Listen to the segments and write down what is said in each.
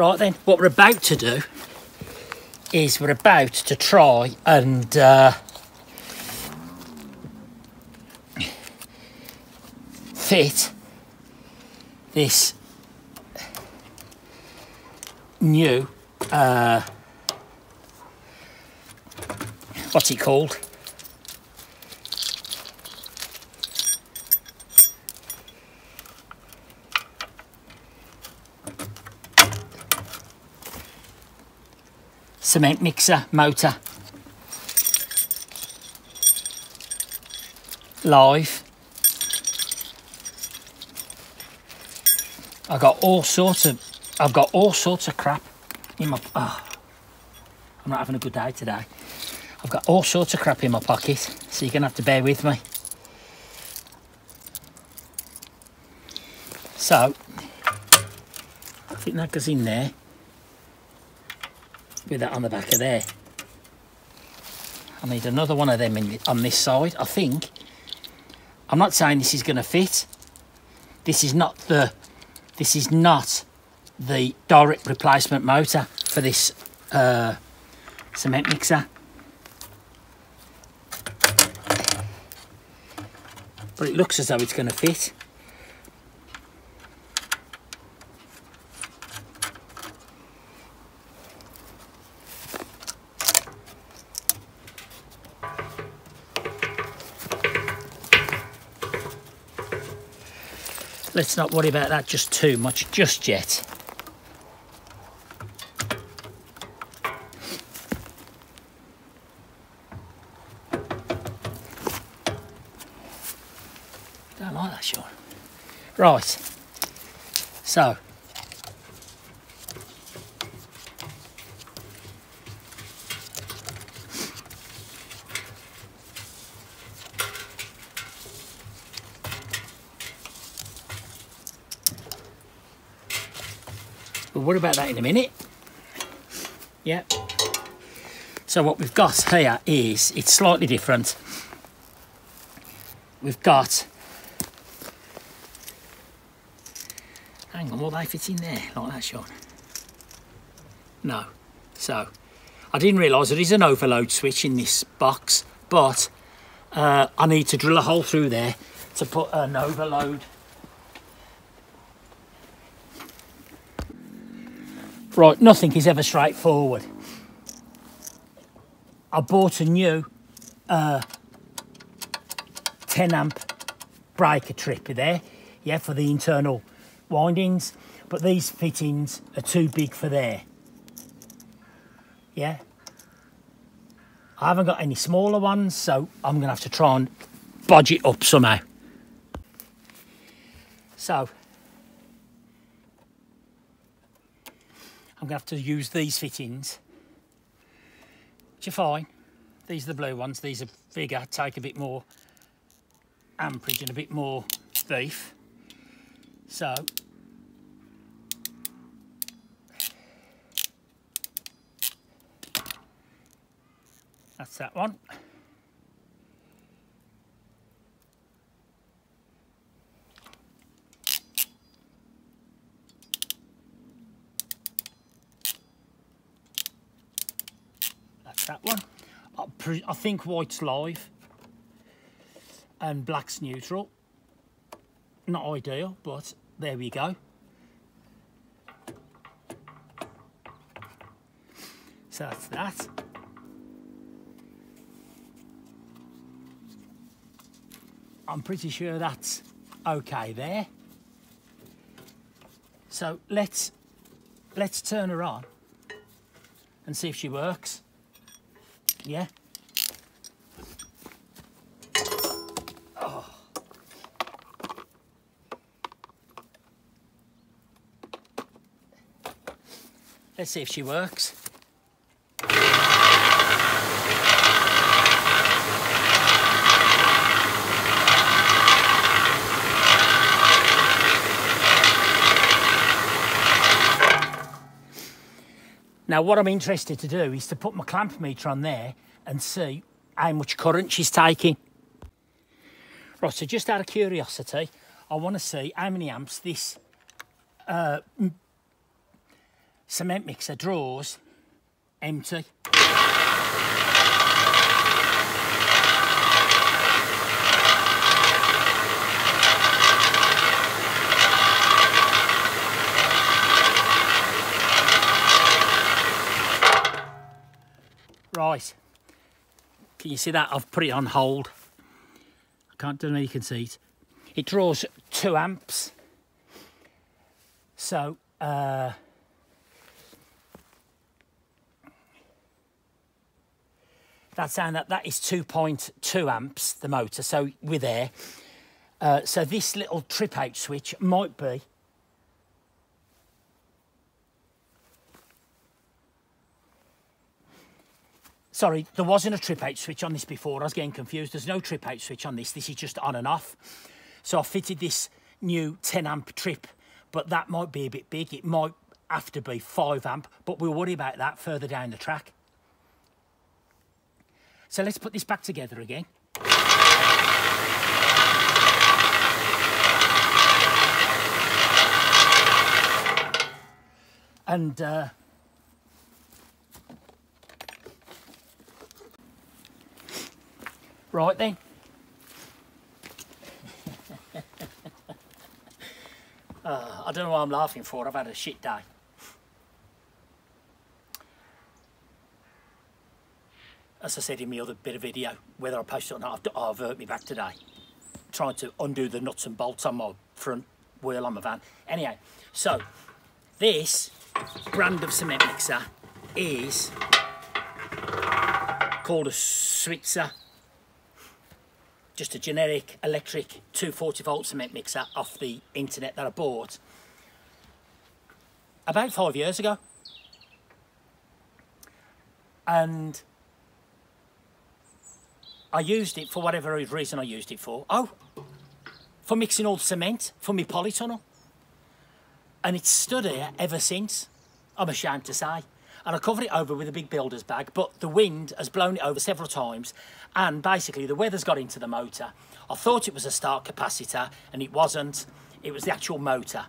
Right then, what we're about to do is we're about to try and uh, fit this new uh, what's it called cement mixer motor. Live. I got all sorts of I've got all sorts of crap in my oh, I'm not having a good day today. I've got all sorts of crap in my pocket so you're gonna have to bear with me. So I think that goes in there with that on the back of there. I need another one of them in, on this side, I think. I'm not saying this is going to fit. This is not the this is not the direct replacement motor for this uh, cement mixer. But it looks as though it's going to fit. Let's not worry about that just too much just yet. Don't like that, Sean. Right, so We'll worry about that in a minute. Yeah. So what we've got here is, it's slightly different. We've got, hang on, will they fit in there like that, Sean? No. So, I didn't realise there is an overload switch in this box, but uh, I need to drill a hole through there to put an overload Right, nothing is ever straightforward. I bought a new uh, 10 amp breaker tripper there, yeah, for the internal windings, but these fittings are too big for there. Yeah. I haven't got any smaller ones, so I'm gonna have to try and bodge it up somehow. So I'm going to have to use these fittings, which are fine. These are the blue ones. These are bigger, take a bit more amperage and a bit more beef. So, that's that one. That one. I, I think white's live and black's neutral. Not ideal, but there we go. So that's that. I'm pretty sure that's okay there. So let's let's turn her on and see if she works. Yeah? Oh. Let's see if she works. Now what I'm interested to do is to put my clamp meter on there and see how much current she's taking. Right, so just out of curiosity, I want to see how many amps this uh, cement mixer draws empty. Can you see that? I've put it on hold. I can't, you can see it. Draws two amps. So, uh, that's saying that that is 2.2 amps, the motor, so we're there. Uh, so this little trip out switch might be Sorry, there wasn't a trip out switch on this before. I was getting confused. There's no trip out switch on this. This is just on and off. So I fitted this new 10 amp trip, but that might be a bit big. It might have to be 5 amp, but we'll worry about that further down the track. So let's put this back together again. And uh, right then. uh, I don't know what I'm laughing for. I've had a shit day. as I said in my other bit of video, whether I post it or not, I've, I've hurt me back today. Trying to undo the nuts and bolts on my front wheel on my van. Anyhow, so this brand of cement mixer is called a Switzer. Just a generic electric 240 volt cement mixer off the internet that I bought about five years ago. And I used it for whatever reason I used it for. Oh, for mixing all the cement for my polytunnel. And it's stood here ever since, I'm ashamed to say. And I covered it over with a big builder's bag, but the wind has blown it over several times. And basically, the weather's got into the motor. I thought it was a start capacitor, and it wasn't. It was the actual motor.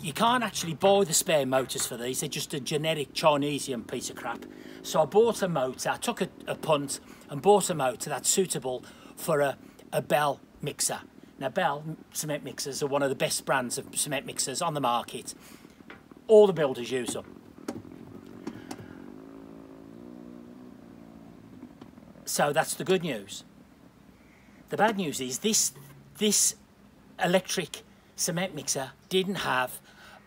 You can't actually buy the spare motors for these. They're just a generic Chinesian piece of crap. So I bought a motor, I took a, a punt and bought a motor that's suitable for a, a Belle mixer. Now Belle cement mixers are one of the best brands of cement mixers on the market. All the builders use them. So that's the good news. The bad news is this this electric cement mixer didn't have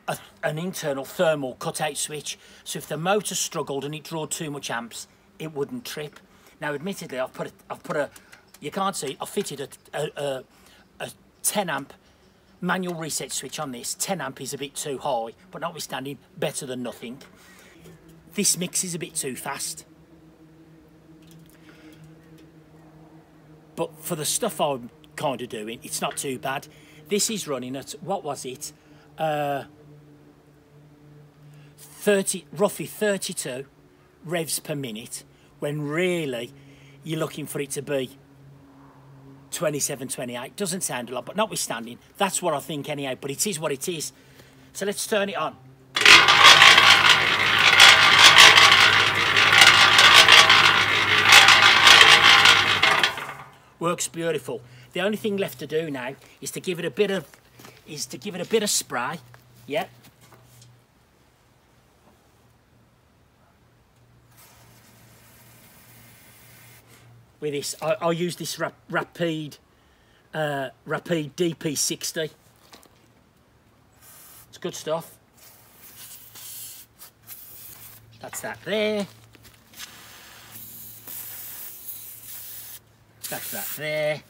a, an internal thermal cutout switch. So if the motor struggled and it drew too much amps, it wouldn't trip. Now, admittedly, I've put a, I've put a, you can't see, I've fitted a, a, a, a 10 amp manual reset switch on this. 10 amp is a bit too high, but notwithstanding, better than nothing. This mix is a bit too fast. But for the stuff I'm kind of doing, it's not too bad. This is running at, what was it? Uh, 30, roughly 32 revs per minute when really you're looking for it to be 27, 28. Doesn't sound a lot, but notwithstanding, that's what I think anyhow, but it is what it is. So let's turn it on. Works beautiful. The only thing left to do now is to give it a bit of is to give it a bit of spray. Yeah, with this. I, will use this Rap Rapide uh, Rapide DP60. It's good stuff. That's that there. That's that there.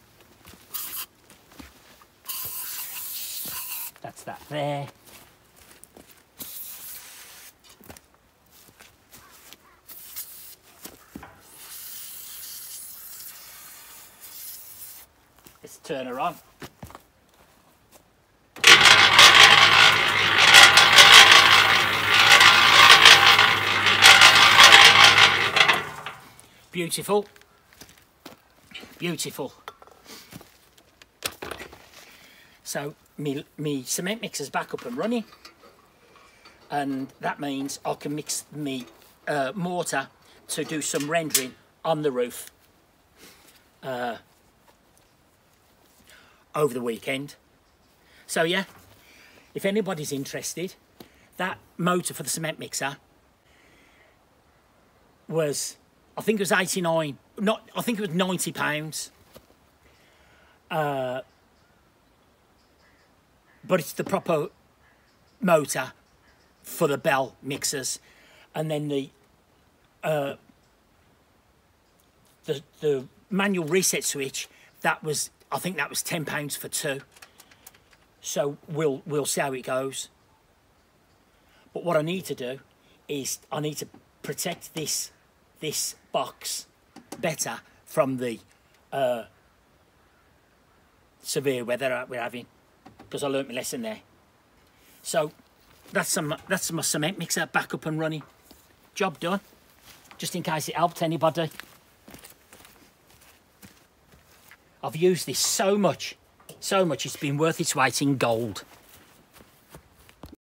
That's that there. Let's turn her on. Beautiful. Beautiful. So me, me cement mixer's back up and running. and that means I can mix me uh, mortar to do some rendering on the roof uh, over the weekend. So yeah, if anybody's interested, that motor for the cement mixer was, I think it was 89, not, I think it was 90 pounds. Uh, but it's the proper motor for the Belle mixers. And then the uh, the the manual reset switch that was I think that was 10 pounds for two. So we'll we'll see how it goes. But what I need to do is I need to protect this this box better from the uh, severe weather we're having because I learnt my lesson there so that's some that's my cement mixer back up and running. Job done. Just in case it helped anybody. I've used this so much, so much it's been worth its weight in gold.